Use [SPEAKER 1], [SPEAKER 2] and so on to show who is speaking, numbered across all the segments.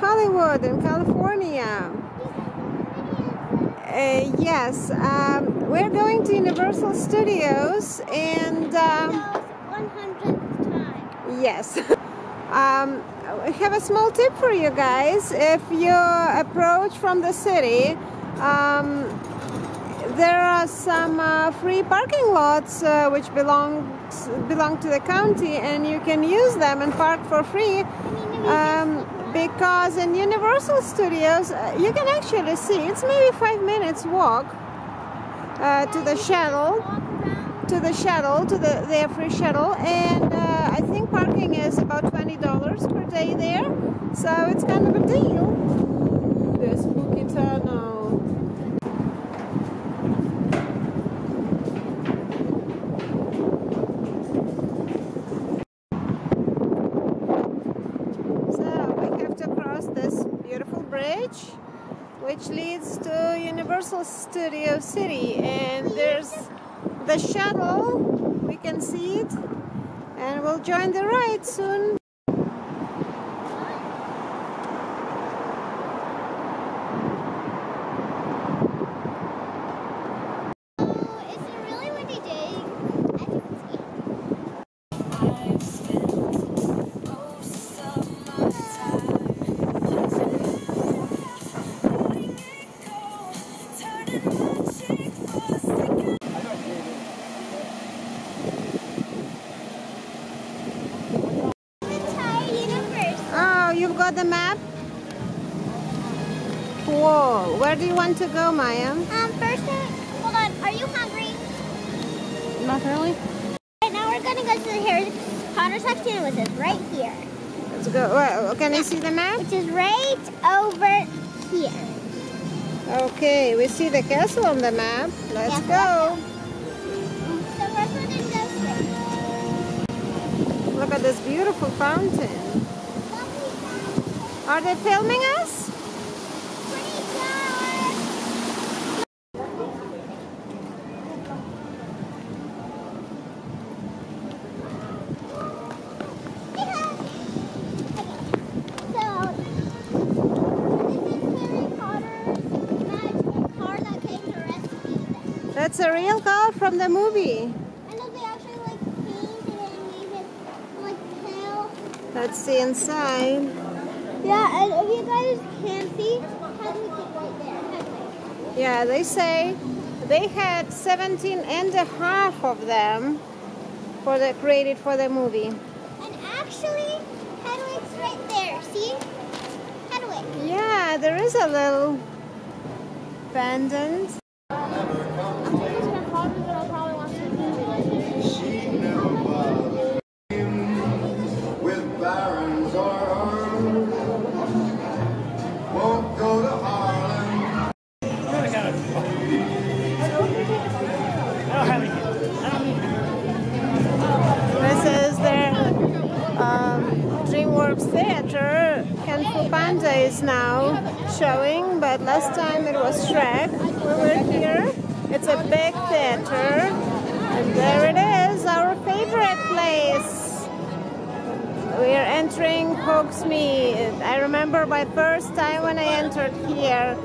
[SPEAKER 1] Hollywood in California. Uh, yes, um, we're going to Universal Studios and um,
[SPEAKER 2] One hundredth time.
[SPEAKER 1] yes. Um, I have a small tip for you guys. If you approach from the city, um, there are some uh, free parking lots uh, which belong belong to the county, and you can use them and park for free. Um, because in Universal Studios, uh, you can actually see it's maybe five minutes walk uh, to the shuttle, to the shuttle, to the their free shuttle, and uh, I think parking is about twenty dollars per day there, so it's kind of a deal. The spooky tunnel. So we have to cross this beautiful bridge which leads to Studio City and there's the shuttle we can see it and we'll join the ride soon.
[SPEAKER 2] Oh,
[SPEAKER 1] you've got the map? Whoa, where do you want to go, Maya?
[SPEAKER 2] Um, first, uh, hold on. Are you hungry?
[SPEAKER 1] Not really.
[SPEAKER 2] Right now, we're gonna go to the Harry Potter section, which is right here.
[SPEAKER 1] Let's go. Well, can I see the map?
[SPEAKER 2] Which is right over here.
[SPEAKER 1] Okay, we see the castle on the map. Let's
[SPEAKER 2] Yeah.
[SPEAKER 1] go.
[SPEAKER 2] So first, we're gonna go straight.
[SPEAKER 1] Look at this beautiful fountain. Are they filming us? That's a real car from the movie.
[SPEAKER 2] I know actually like painted it and made it like pale.
[SPEAKER 1] Let's see inside.
[SPEAKER 2] Yeah, and if you guys can see, Hedwig is right there.
[SPEAKER 1] Yeah, they say they had 17 and a half of them for the created for the movie.
[SPEAKER 2] And actually, Hedwig's right there. See? Hedwig.
[SPEAKER 1] Yeah, there is a little pendant. Theater. And there it is, our favorite place. We are entering Hogsmeade. I remember my first time when I entered here.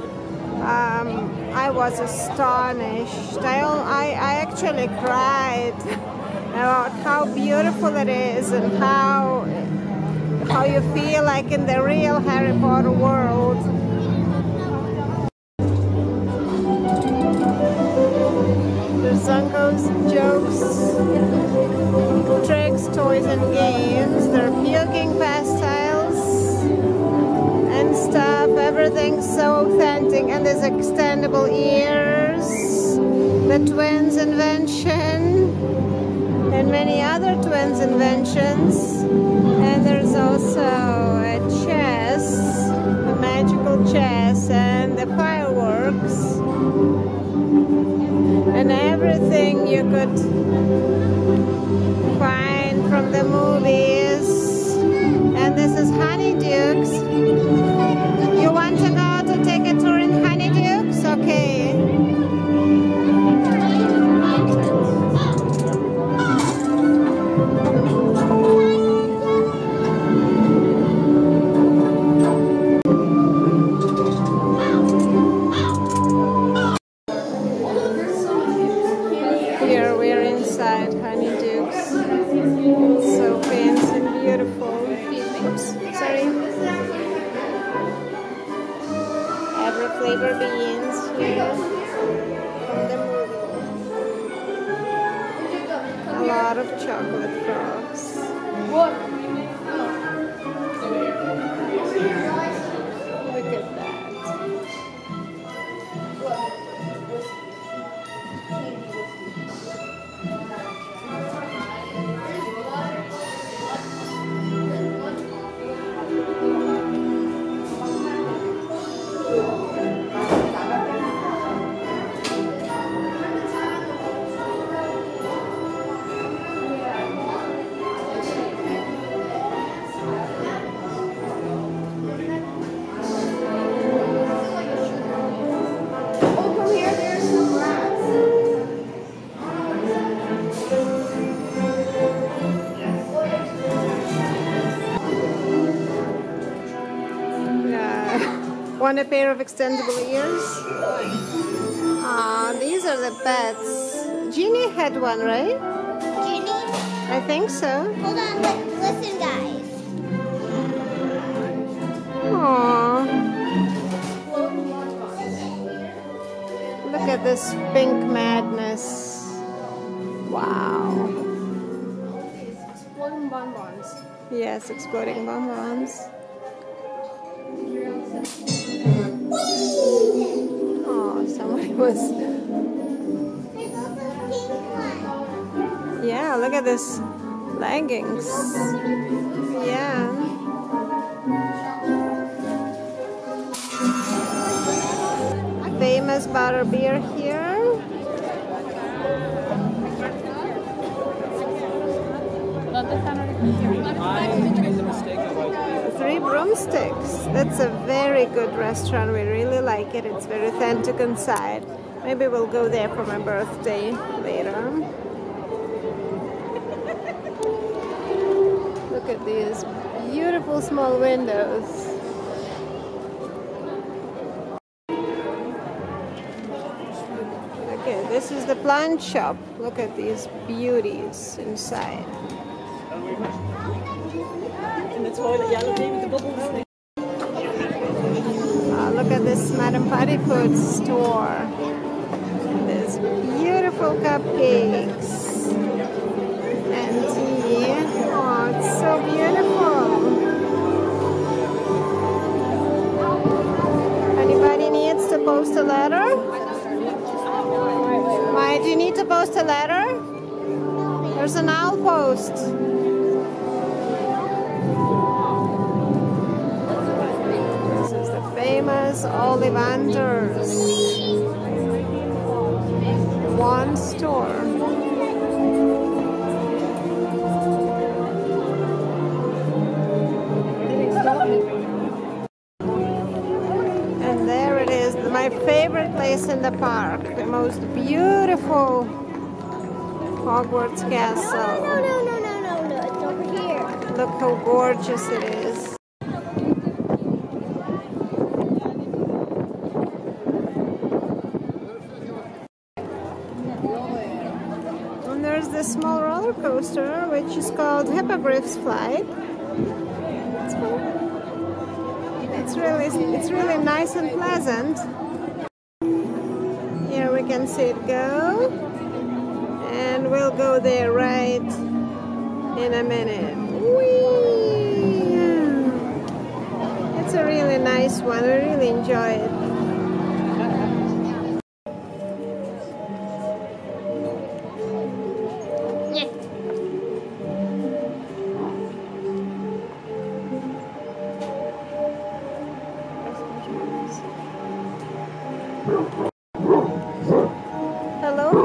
[SPEAKER 1] Um, I was astonished. I, I, I actually cried about how beautiful it is and how how you feel like in the real Harry Potter world. Tricks, toys, and games. There are puking pastilles and stuff. Everything's so authentic, and there's extendable ears. The twins' invention and many other twins inventions. And there's also a chess, a magical chess, and the fireworks, and everything you could from the movies. And this is Honeydukes. You want Mr. Beans here. A lot of chocolate frogs. Want a pair of extendable ears? Ah, these are the pets. Jeannie had one, right?
[SPEAKER 2] Ginny,
[SPEAKER 1] I think so.
[SPEAKER 2] hold on, li- listen, guys.
[SPEAKER 1] Aww. Look at this pink madness. Wow.
[SPEAKER 3] Exploding bonbons.
[SPEAKER 1] Yes, exploding bonbons. Oh, somebody was. Yeah, look at this leggings. Yeah. Famous butter beer here. Three broomsticks. That's a very good restaurant. We really like it. It's very authentic inside. Maybe we'll go there for my birthday later. Look at these beautiful small windows. Okay, this is the plant shop. Look at these beauties inside.
[SPEAKER 4] In the toilet.
[SPEAKER 1] Uh, look at this Madame Puddifoot store. There's beautiful cupcakes and tea. Oh, it's so beautiful. Anybody needs to post a letter? Why do you need to post a letter? There's an owl post. Famous Ollivanders. One store. And there it is, my favorite place in the park, the most beautiful Hogwarts
[SPEAKER 2] No,
[SPEAKER 1] castle.
[SPEAKER 2] no, no, no, no, no, no. It's over here.
[SPEAKER 1] Look how gorgeous it is. And there's this small roller which is called Hippogriff's Flight. It's. It's really it's really nice and pleasant. Here we can see it go. And we'll go there right in a minute. Whee! It's a really nice one. I really enjoy it.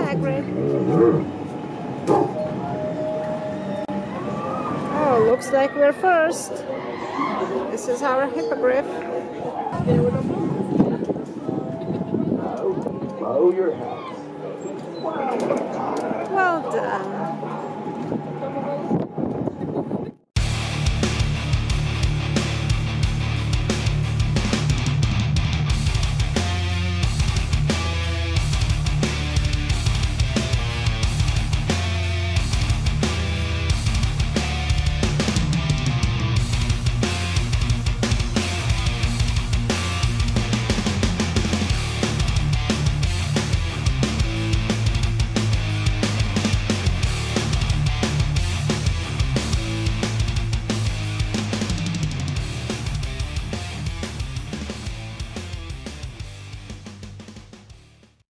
[SPEAKER 1] Hagrid. Oh, looks like we're first. This is our hippogriff.
[SPEAKER 5] Bow your hat.
[SPEAKER 1] Well done.